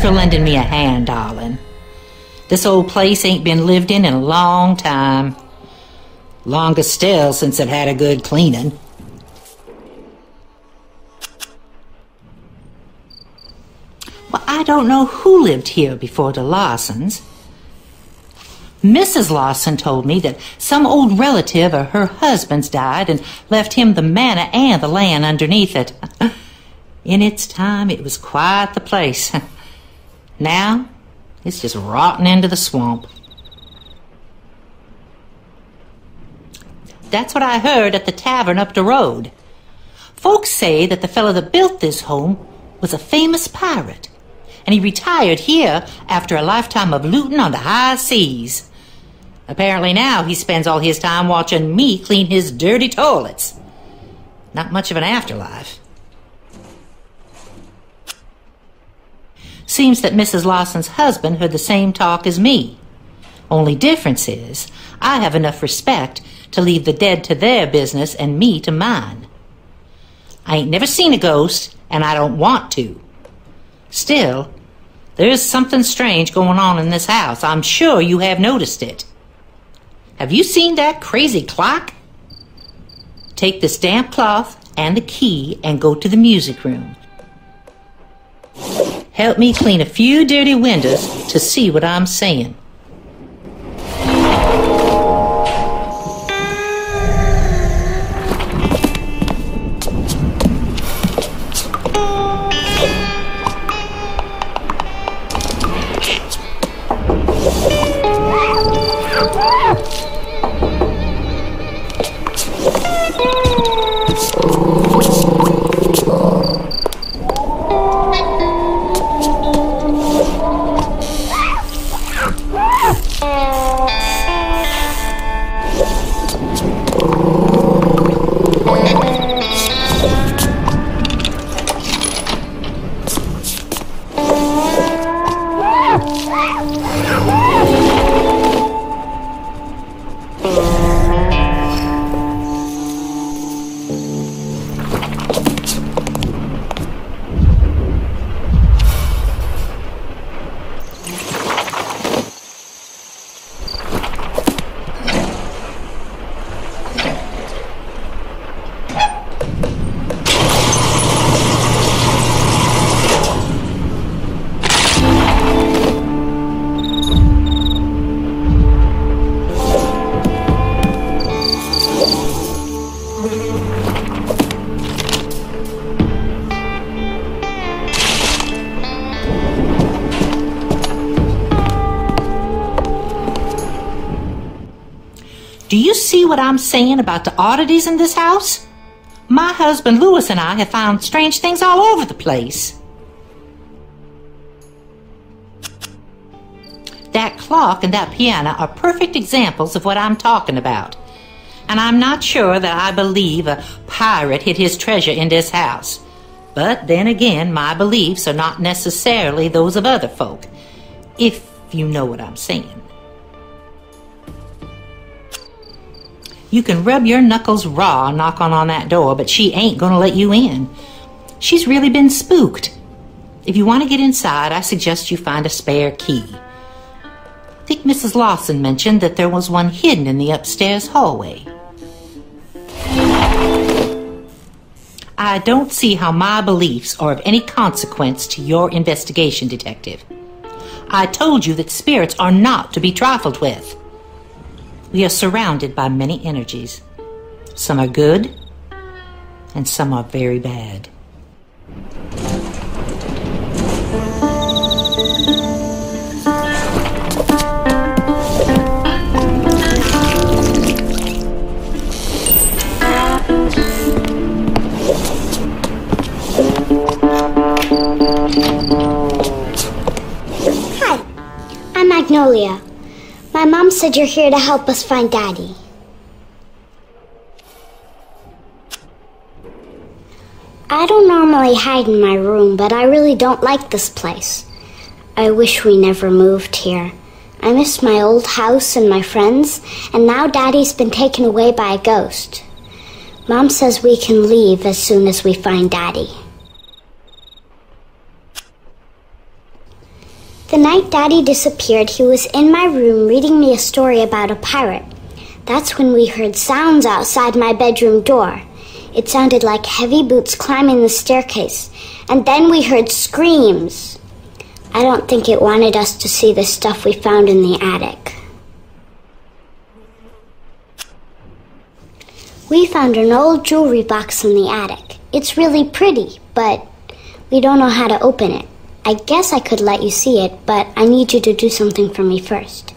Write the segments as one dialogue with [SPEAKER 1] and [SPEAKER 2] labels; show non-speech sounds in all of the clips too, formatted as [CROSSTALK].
[SPEAKER 1] for lending me a hand, darling. This old place ain't been lived in in a long time. Longer still since it had a good cleaning. Well, I don't know who lived here before the Lawsons. Mrs. Lawson told me that some old relative of her husband's died and left him the manor and the land underneath it. [LAUGHS] In its time, it was quite the place. [LAUGHS] now, it's just rotting into the swamp. That's what I heard at the tavern up the road. Folks say that the fellow that built this home was a famous pirate, and he retired here after a lifetime of looting on the high seas. Apparently now he spends all his time watching me clean his dirty toilets. Not much of an afterlife. Seems that Mrs. Lawson's husband heard the same talk as me. Only difference is, I have enough respect to leave the dead to their business and me to mine. I ain't never seen a ghost, and I don't want to. Still, there's something strange going on in this house. I'm sure you have noticed it. Have you seen that crazy clock? Take this damp cloth and the key and go to the music room. Help me clean a few dirty windows to see what I'm saying. Do you see what I'm saying about the oddities in this house? My husband Louis and I have found strange things all over the place. That clock and that piano are perfect examples of what I'm talking about. And I'm not sure that I believe a pirate hid his treasure in this house. But then again, my beliefs are not necessarily those of other folk, if you know what I'm saying. You can rub your knuckles raw knocking on that door, but she ain't gonna let you in. She's really been spooked. If you want to get inside, I suggest you find a spare key. I think Mrs. Lawson mentioned that there was one hidden in the upstairs hallway. I don't see how my beliefs are of any consequence to your investigation, Detective. I told you that spirits are not to be trifled with. We are surrounded by many energies. Some are good, and some are very bad.
[SPEAKER 2] Hi, I'm Magnolia. My mom said you're here to help us find Daddy. I don't normally hide in my room, but I really don't like this place. I wish we never moved here. I miss my old house and my friends, and now Daddy's been taken away by a ghost. Mom says we can leave as soon as we find Daddy. The night Daddy disappeared, he was in my room reading me a story about a pirate. That's when we heard sounds outside my bedroom door. It sounded like heavy boots climbing the staircase, and then we heard screams. I don't think it wanted us to see the stuff we found in the attic. We found an old jewelry box in the attic. It's really pretty, but we don't know how to open it. I guess I could let you see it, but I need you to do something for me first.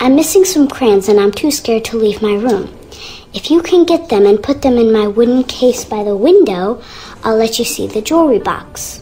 [SPEAKER 2] I'm missing some crayons and I'm too scared to leave my room. If you can get them and put them in my wooden case by the window, I'll let you see the jewelry box.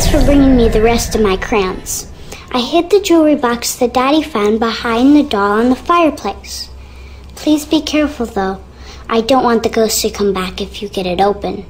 [SPEAKER 2] Thanks for bringing me the rest of my crayons. I hid the jewelry box that Daddy found behind the doll on the fireplace. Please be careful, though. I don't want the ghost to come back if you get it open.